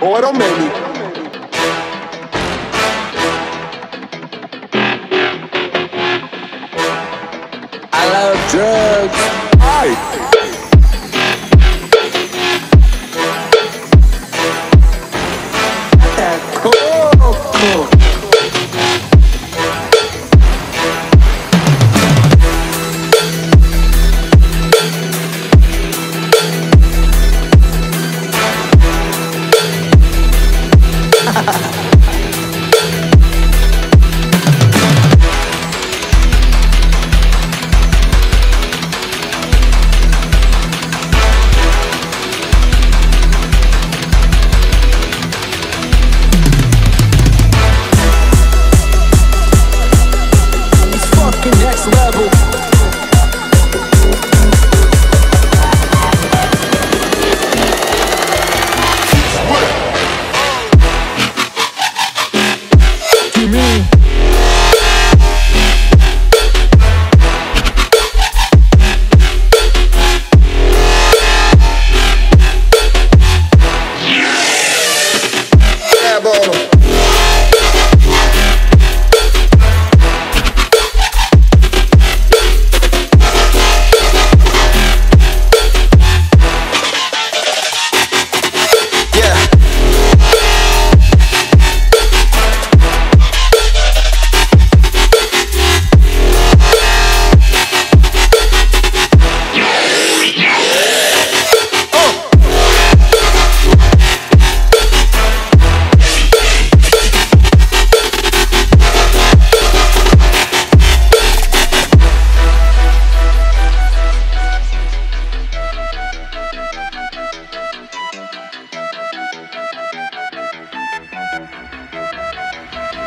Boy, don't make me. I love drugs. Aye. You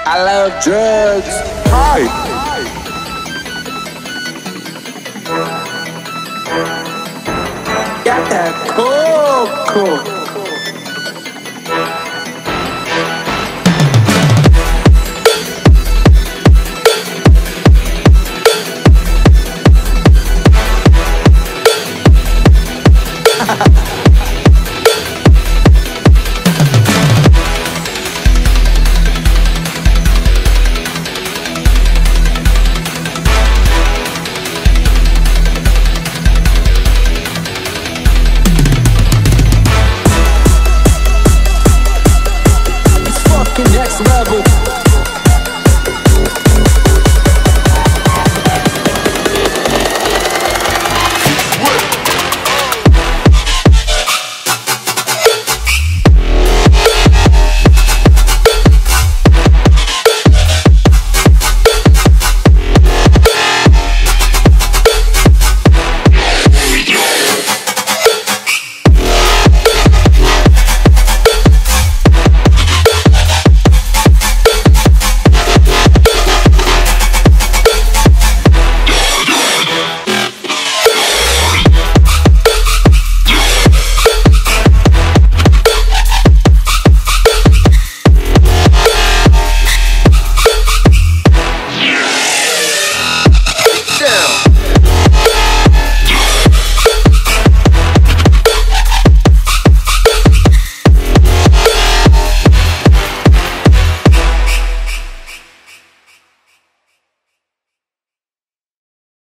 I love drugs. Hi. Got that cool, cool. fucking next level.